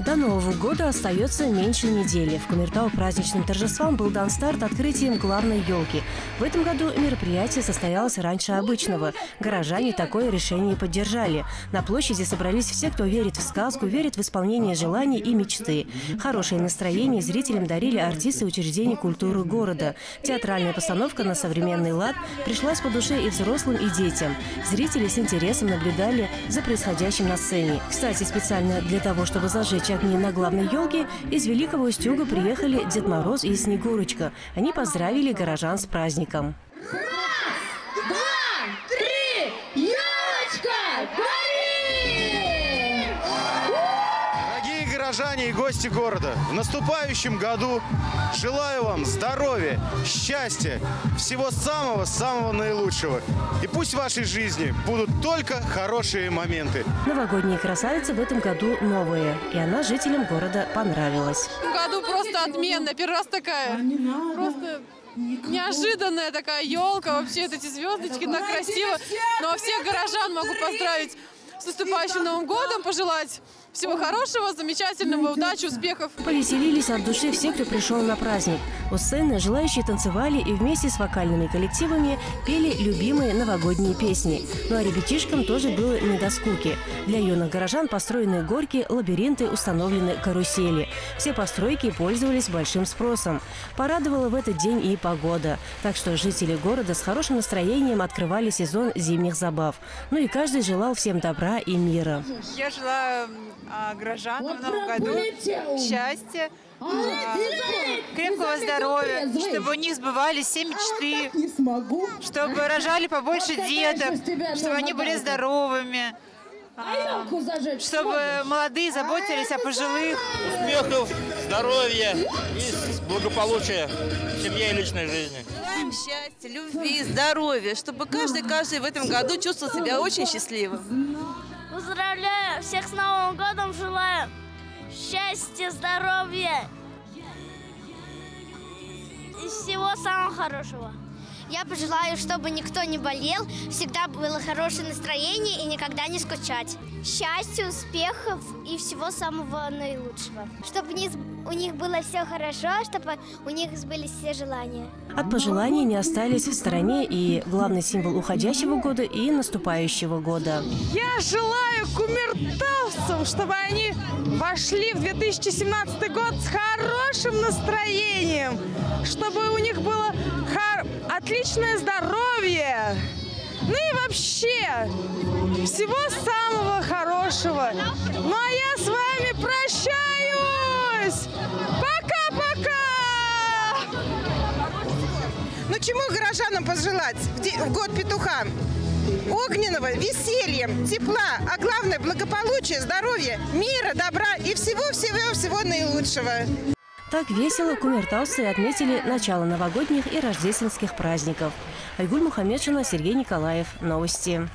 До Нового года остается меньше недели. В Кумертау праздничным торжествам был дан старт открытием главной елки. В этом году мероприятие состоялось раньше обычного. Горожане такое решение поддержали. На площади собрались все, кто верит в сказку, верит в исполнение желаний и мечты. Хорошее настроение зрителям дарили артисты учреждений культуры города. Театральная постановка на современный лад пришлась по душе и взрослым, и детям. Зрители с интересом наблюдали за происходящим на сцене. Кстати, специально для того, чтобы зажечь огни на главной елке, из Великого Устюга приехали Дед Мороз и Снегурочка. Они поздравили горожан с праздником. Горожане и гости города, в наступающем году желаю вам здоровья, счастья, всего самого-самого наилучшего. И пусть в вашей жизни будут только хорошие моменты. Новогодние красавицы в этом году новые, и она жителям города понравилась. В году просто отменно. Первый раз такая. Просто неожиданная такая елка. Вообще эти звездочки так красиво. Ну а всех горожан могу поздравить с наступающим Новым годом, пожелать всего хорошего, замечательного, удачи, успехов. Повеселились от души все, кто пришел на праздник. У сцены желающие танцевали и вместе с вокальными коллективами пели любимые новогодние песни. Ну а ребятишкам тоже было не до скуки. Для юных горожан построены горки, лабиринты, установлены карусели. Все постройки пользовались большим спросом. Порадовала в этот день и погода. Так что жители города с хорошим настроением открывали сезон зимних забав. Ну и каждый желал всем добра и мира. Я желаю а, горожанам в новом году счастья, а, крепкого здоровья, чтобы у них сбывались все мечты, чтобы рожали побольше деток, чтобы они были здоровыми, а, чтобы молодые заботились о пожилых. успехов, здоровья и благополучия в семье и личной жизни. Желаем счастья, любви, здоровья, чтобы каждый-каждый в этом году чувствовал себя очень счастливым. Поздравляю всех с Новым годом, желаю счастья, здоровья и всего самого хорошего. Я пожелаю, чтобы никто не болел, всегда было хорошее настроение и никогда не скучать. Счастья, успехов и всего самого наилучшего. Чтобы у них было все хорошо, чтобы у них сбылись все желания. От пожеланий не остались в стороне и главный символ уходящего года и наступающего года. Я желаю кумертавцам, чтобы они вошли в 2017 год с хорошим настроением, чтобы у них было отличное здоровье. Ну и вообще, всего самого хорошего. Ну а я с вами прощаюсь. Ну чему горожанам пожелать в, год петуха? Огненного, веселья, тепла, а главное благополучия, здоровья, мира, добра и всего-всего-всего наилучшего. Так весело кумертаусы отметили начало новогодних и рождественских праздников. Айгуль Мухаммедшина, Сергей Николаев. Новости.